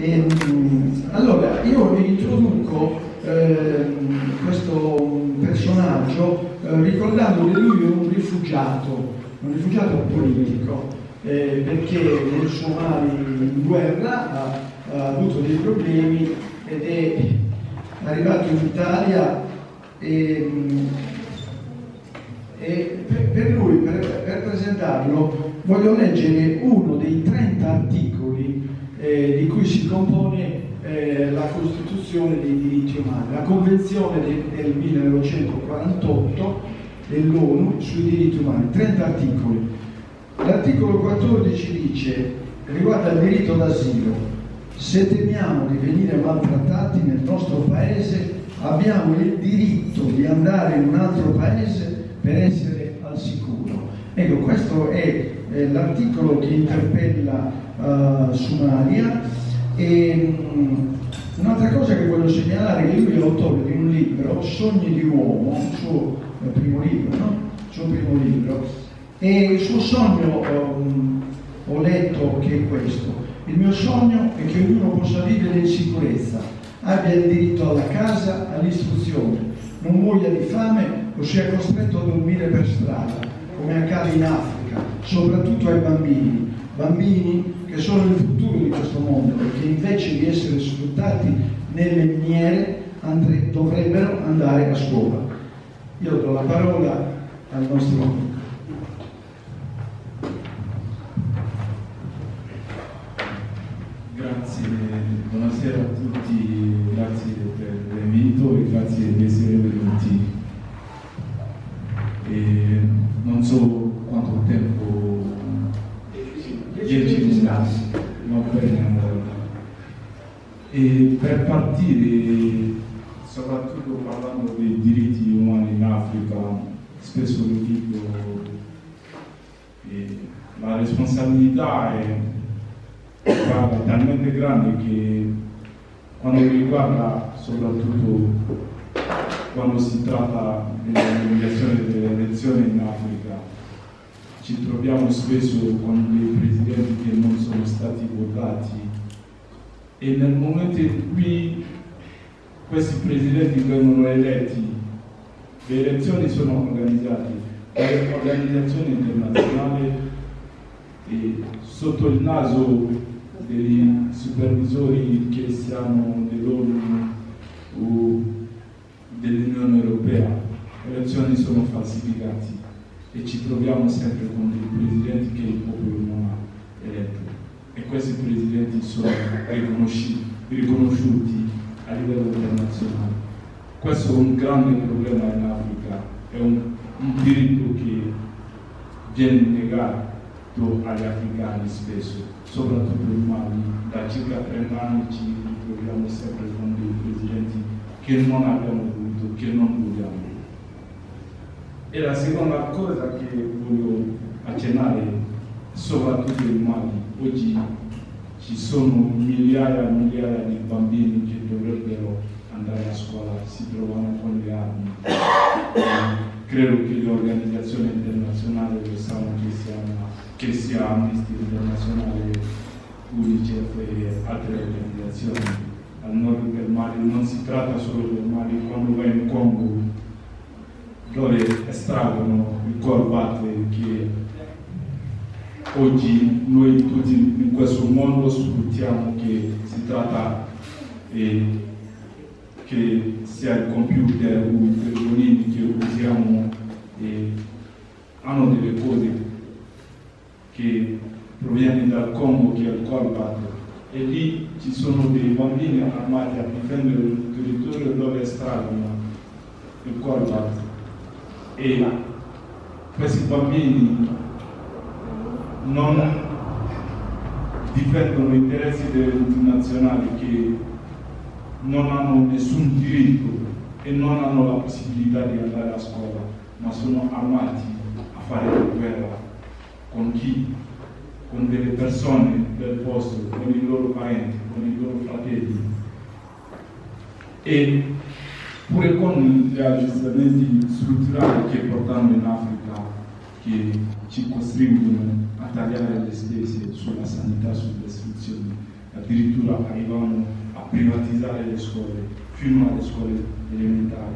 E, mm, allora, io introduco eh, questo personaggio eh, ricordando che lui è un rifugiato, un rifugiato politico, eh, perché nel suo mare in guerra ha, ha avuto dei problemi ed è arrivato in Italia e, e per lui, per, per, presentarlo, voglio leggere uno dei 30 articoli eh, di cui si compone eh, la Costituzione dei diritti umani, la Convenzione del, del 1948 dell'ONU sui diritti umani, 30 articoli. L'articolo 14 dice, riguarda il diritto d'asilo, se temiamo di venire maltrattati nel nostro paese, abbiamo il diritto di andare in un altro paese per essere al sicuro. Ecco, questo è eh, l'articolo che interpella uh, Somalia e um, un'altra cosa che voglio segnalare è che lui è l'autore di un libro, Sogni di uomo, il suo eh, primo libro, no? Il suo primo libro. E il suo sogno um, ho letto che è questo, il mio sogno è che ognuno possa vivere in sicurezza, abbia il diritto alla casa, all'istruzione, non muoia di fame o sia costretto a dormire per strada, come accade in Africa, soprattutto ai bambini, bambini che sono il futuro di questo mondo e che invece di essere sfruttati nelle miniere dovrebbero andare a scuola. Io do la parola al nostro 10 minuti, va bene allora. E per partire, soprattutto parlando dei diritti umani in Africa, spesso lo dico, la responsabilità è è talmente grande che quando riguarda soprattutto quando si tratta dell'organizzazione delle elezioni in Africa, ci troviamo spesso con dei presidenti che non sono stati votati. E nel momento in cui questi presidenti vengono eletti, le elezioni sono organizzate. Da organizzazioni internazionali e sotto il naso dei supervisori che siano dell'ONU o dell'Unione Europea, le elezioni sono falsificate e ci troviamo sempre dei presidenti che il popolo non ha eletto e questi presidenti sono riconosciuti, a livello internazionale. Questo è un grande problema in Africa, è un, un diritto che viene negato agli africani spesso, soprattutto in Mali. Da circa 30 anni ci troviamo sempre con dei presidenti che non abbiamo voluto, che non vogliamo. E la seconda cosa che voglio accennare, soprattutto in Mali, oggi ci sono migliaia e migliaia di bambini che dovrebbero andare a scuola, si trovano con le armi. E credo che le organizzazioni internazionali lo sanno che siamo che sia Amnesty Internazionale, Unicef e altre organizzazioni al nord del Mali. Non si tratta solo del Mali, quando vai in Congo dove estraggono il corbate che oggi noi tutti in questo mondo sfruttiamo che si tratta eh, che sia il computer o i telefonini che usiamo eh, hanno delle cose che proviene dal Congo che è il Colbat e lì ci sono dei bambini armati a difendere il territorio dove estraggono il Colbat e questi bambini non difendono interessi delle multinazionali che non hanno nessun diritto e non hanno la possibilità di andare a scuola, ma sono armati a fare la guerra con chi? Con delle persone del posto, con i loro parenti, con i loro fratelli. E pure con gli aggiustamenti strutturali che portano in Africa, che ci costringono tagliare le spese sulla sanità, sull'istruzione. addirittura arrivavano a privatizzare le scuole, fino alle scuole elementari.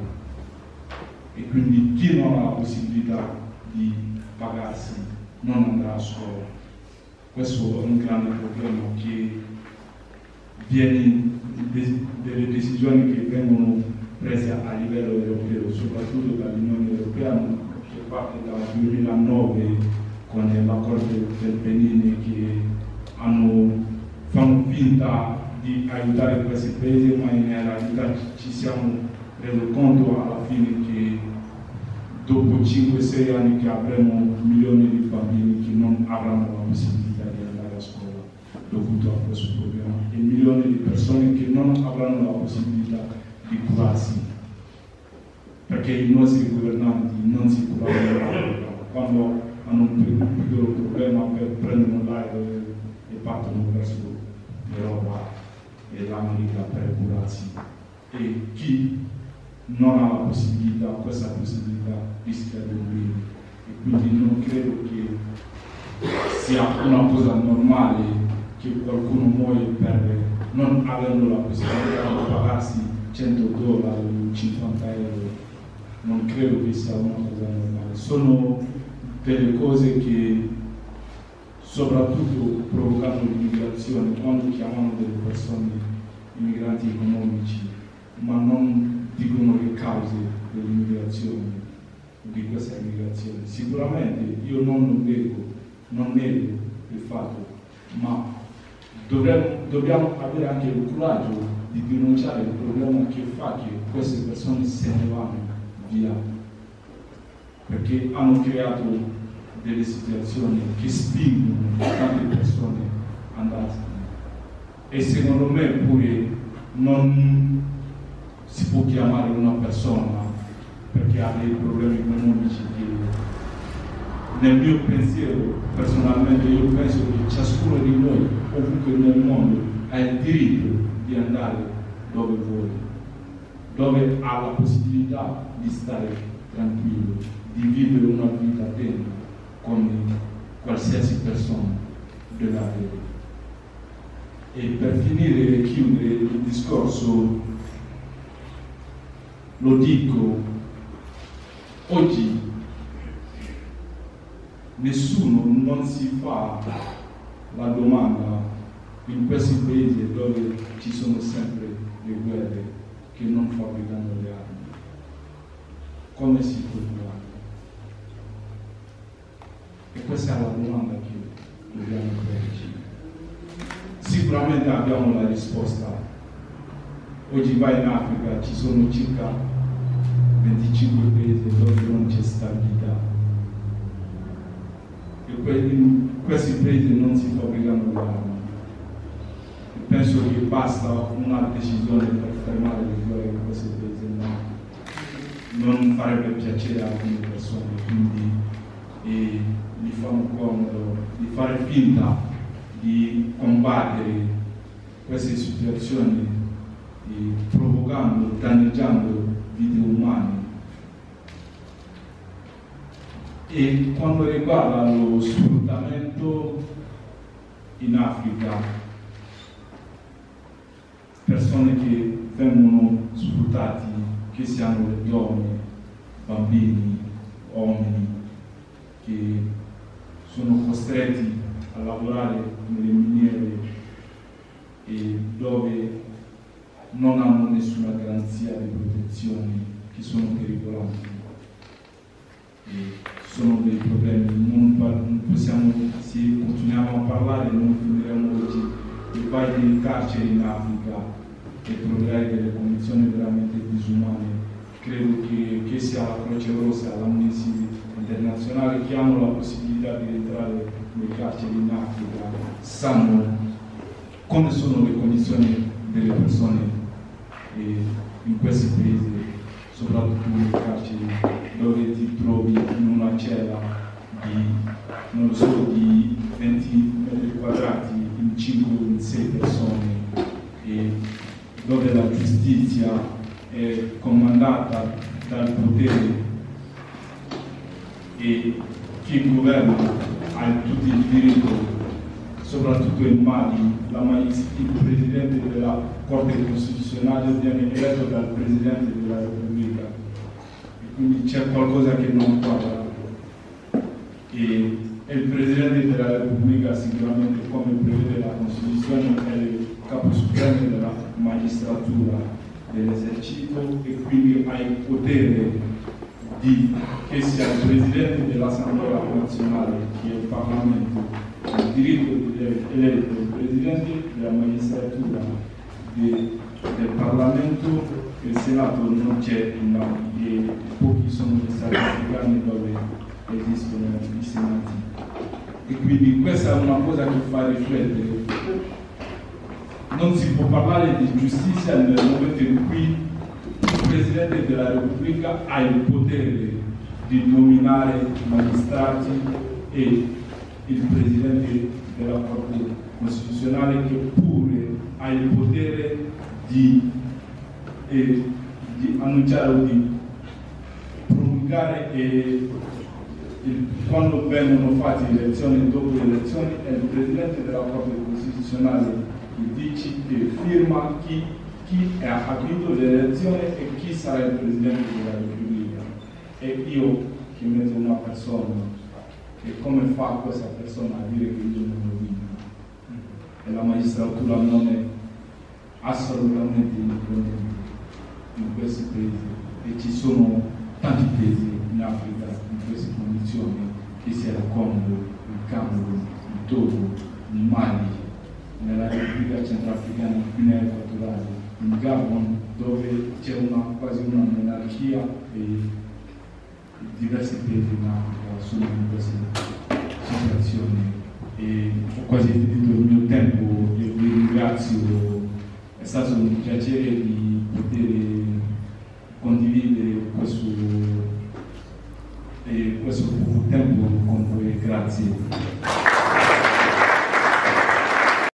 E quindi chi non ha la possibilità di pagarsi non andrà a scuola. Questo è un grande problema che viene delle decisioni che vengono prese a livello europeo, soprattutto dall'Unione Europea, che parte dal 2009 con l'accordo del Benin che hanno, fanno finta di aiutare questi paesi, ma in realtà ci siamo resi conto alla fine che dopo 5-6 anni che avremo milioni di bambini che non avranno la possibilità di andare a scuola dovuto a questo problema e milioni di persone che non avranno la possibilità di curarsi perché i nostri governanti non si curavano quando hanno un piccolo problema per prendere l'aereo e partono verso l'Europa e l'America per curarsi. E chi non ha la possibilità, questa possibilità rischia di morire. E quindi non credo che sia una cosa normale che qualcuno muoia per non avendo la possibilità di pagarsi 100 dollari, 50 euro, non credo che sia una cosa normale. Sono delle cose che soprattutto provocano l'immigrazione, quando chiamano delle persone immigranti economici, ma non dicono le cause dell'immigrazione, di questa immigrazione. Sicuramente io non nego, non nego il fatto, ma dovremmo, dobbiamo avere anche il coraggio di denunciare il problema che fa che queste persone se ne vanno via, perché hanno creato delle situazioni che spingono tante persone ad andarsene. E secondo me pure non si può chiamare una persona perché ha dei problemi economici nel mio pensiero personalmente io penso che ciascuno di noi ovunque nel mondo ha il diritto di andare dove vuole dove ha la possibilità di stare tranquillo di vivere una vita piena come qualsiasi persona deve avere e per finire e chiudere il discorso lo dico, oggi nessuno non si fa la domanda in questi paesi dove ci sono sempre le guerre che non fabbricano le armi. Come si può fare? E questa è la domanda che dobbiamo farci. Sicuramente abbiamo la risposta. Oggi vai in Africa, ci sono circa 25 paesi dove non c'è stabilità. E in questi paesi non si fabbricano le armi. E penso che basta una decisione per fermare le guerre in questi paesi, no? non farebbe piacere a alcune persone, quindi e gli fanno comodo di fare finta di combattere queste situazioni provocando, danneggiando vite umane. E quando riguarda lo sfruttamento in Africa, persone che vengono sfruttati, che siano donne, bambini, uomini, che sono costretti a lavorare nelle miniere e dove non hanno nessuna garanzia di protezione, che sono pericolanti. E sono dei problemi, non, non possiamo, se continuiamo a parlare non finiremo oggi i pai dei carceri in Africa e troverai delle condizioni veramente disumane. Credo che, che sia la Croce Rossa, l'Amnesty internazionale che hanno la possibilità di entrare nei carceri in Africa. Sanno come sono le condizioni delle persone in questi paesi, soprattutto nei carceri, dove ti trovi in una cella di, non so, di 20 metri quadrati in 5 o in 6 persone e dove la giustizia è comandata dal potere e chi governa ha tutto il diritto soprattutto in Mali, il Presidente della Corte Costituzionale viene eletto dal Presidente della Repubblica e quindi c'è qualcosa che non quadra. E, il Presidente della Repubblica sicuramente come prevede la Costituzione è il capo supremo della magistratura dell'esercito e quindi ha il potere di, che sia il Presidente dell'Assemblea nazionale, che è il Parlamento, il diritto di eleggere il Presidente della magistratura de, del Parlamento, il Senato non c'è in e pochi sono gli stati africani dove esistono i senati. E quindi questa è una cosa che fa riflettere. Non si può parlare di giustizia nel momento in cui Presidente della Repubblica ha il potere di nominare magistrati e il Presidente della Corte Costituzionale che pure ha il potere di, eh, di annunciare o di promulgare e il, quando vengono fatte elezioni dopo le elezioni è il Presidente della Corte Costituzionale che dice che firma chi chi ha vinto le elezioni e chi sarà il Presidente della Repubblica. E io che metto una persona, e come fa questa persona a dire che io non lo vinco? E la magistratura non è assolutamente in questi paesi e ci sono tanti paesi in Africa in queste condizioni, che sia il Congo, il Camerun, il Togo, il Mali, nella Repubblica Centrafricana, in Guinea Equatoriale in Gabon dove c'è una, quasi una monarchia e diversi paesi in Africa sono in queste situazioni. E ho quasi finito il mio tempo e vi ringrazio. È stato un piacere di poter condividere questo, questo fu un tempo con cui grazie.